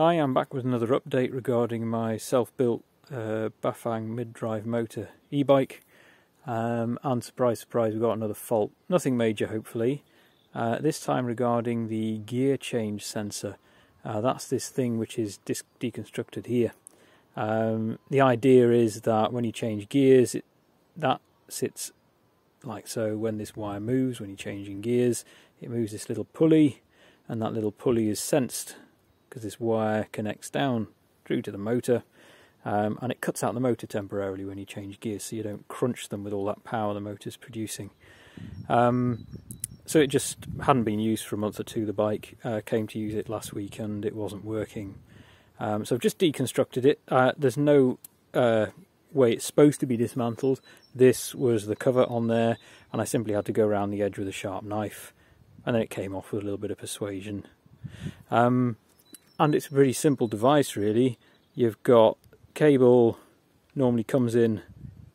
Hi, I'm back with another update regarding my self-built uh, Bafang mid-drive motor e-bike. Um, and surprise, surprise, we've got another fault. Nothing major, hopefully. Uh, this time regarding the gear change sensor. Uh, that's this thing which is deconstructed here. Um, the idea is that when you change gears, it, that sits like so. When this wire moves, when you're changing gears, it moves this little pulley, and that little pulley is sensed because this wire connects down through to the motor um, and it cuts out the motor temporarily when you change gears so you don't crunch them with all that power the motor's producing. Um, so it just hadn't been used for a month or two the bike, uh, came to use it last week and it wasn't working. Um, so I've just deconstructed it, uh, there's no uh, way it's supposed to be dismantled. This was the cover on there and I simply had to go around the edge with a sharp knife and then it came off with a little bit of persuasion. Um, and it's a pretty simple device really. You've got cable normally comes in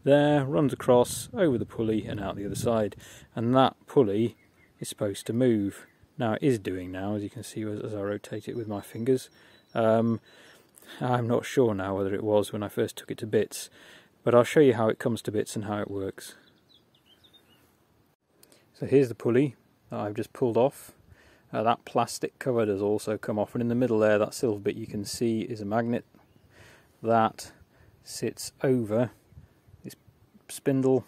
there, runs across over the pulley and out the other side and that pulley is supposed to move. Now it is doing now as you can see as, I rotate it with my fingers. Um, I'm not sure now whether it was when I first took it to bits but I'll show you how it comes to bits and how it works. So here's the pulley that I've just pulled off uh, that plastic cover does also come off and in the middle there that silver bit you can see is a magnet that sits over this spindle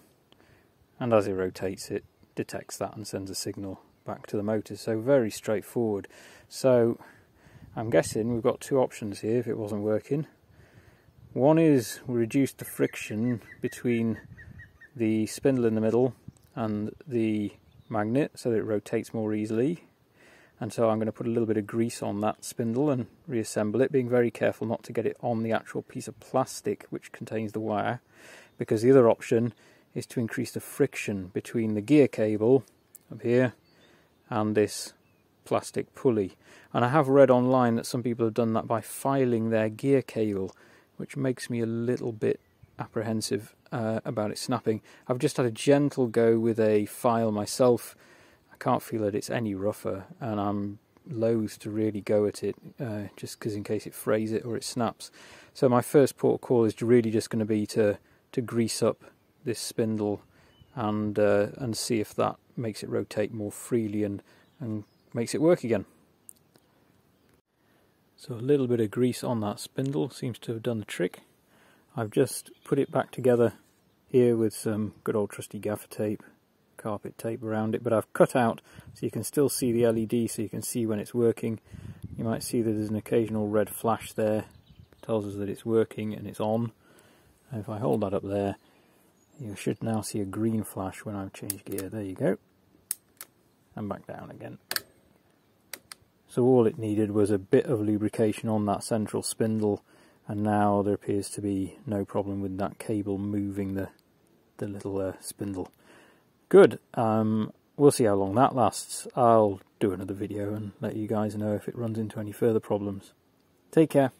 and as it rotates it detects that and sends a signal back to the motor. So very straightforward. So I'm guessing we've got two options here if it wasn't working. One is we reduce the friction between the spindle in the middle and the magnet so that it rotates more easily and so I'm going to put a little bit of grease on that spindle and reassemble it, being very careful not to get it on the actual piece of plastic which contains the wire, because the other option is to increase the friction between the gear cable up here and this plastic pulley. And I have read online that some people have done that by filing their gear cable, which makes me a little bit apprehensive uh, about it snapping. I've just had a gentle go with a file myself I can't feel that it's any rougher and I'm loath to really go at it uh, just because in case it frays it or it snaps. So my first port call is really just going to be to, to grease up this spindle and uh, and see if that makes it rotate more freely and, and makes it work again. So a little bit of grease on that spindle seems to have done the trick. I've just put it back together here with some good old trusty gaffer tape carpet tape around it, but I've cut out so you can still see the LED so you can see when it's working. You might see that there's an occasional red flash there, it tells us that it's working and it's on. And if I hold that up there, you should now see a green flash when I've changed gear. There you go. And back down again. So all it needed was a bit of lubrication on that central spindle and now there appears to be no problem with that cable moving the, the little uh, spindle. Good. Um, we'll see how long that lasts. I'll do another video and let you guys know if it runs into any further problems. Take care.